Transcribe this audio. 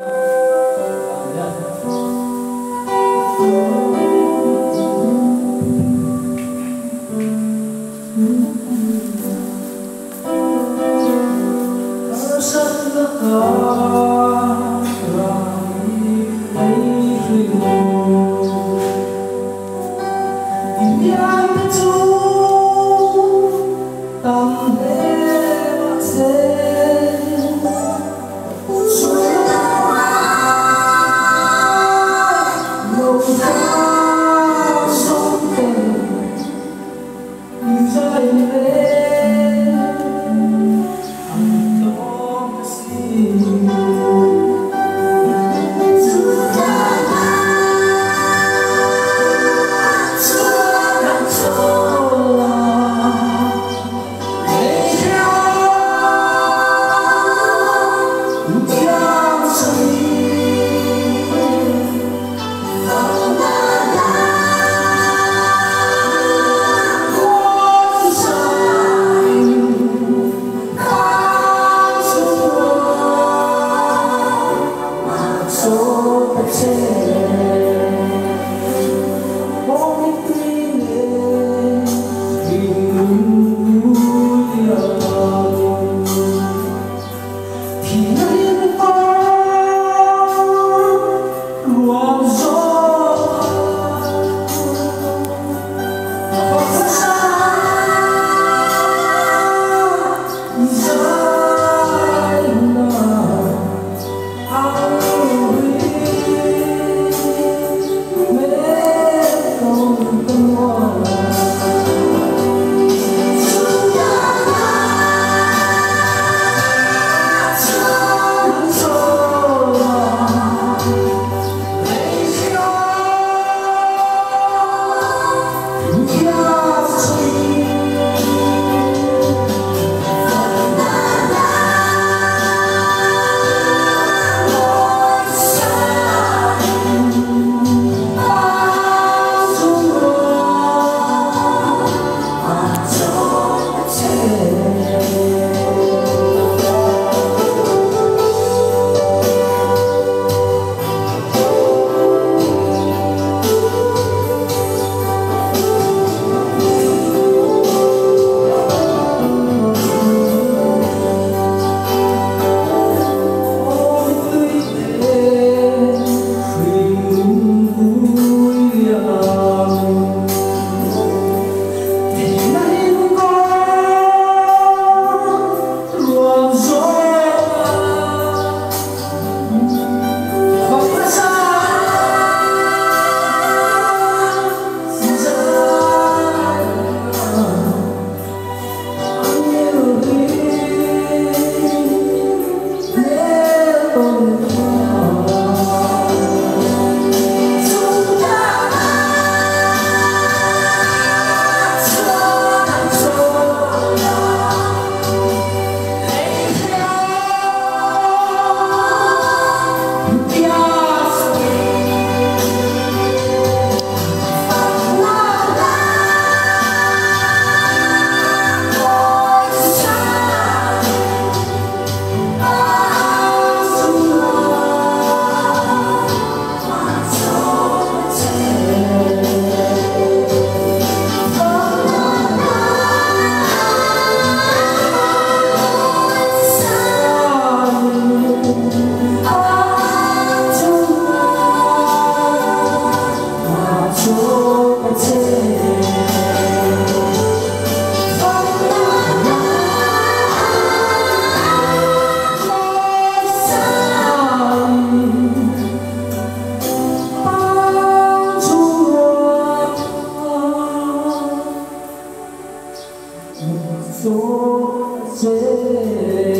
山河，让你飞。One. số chết.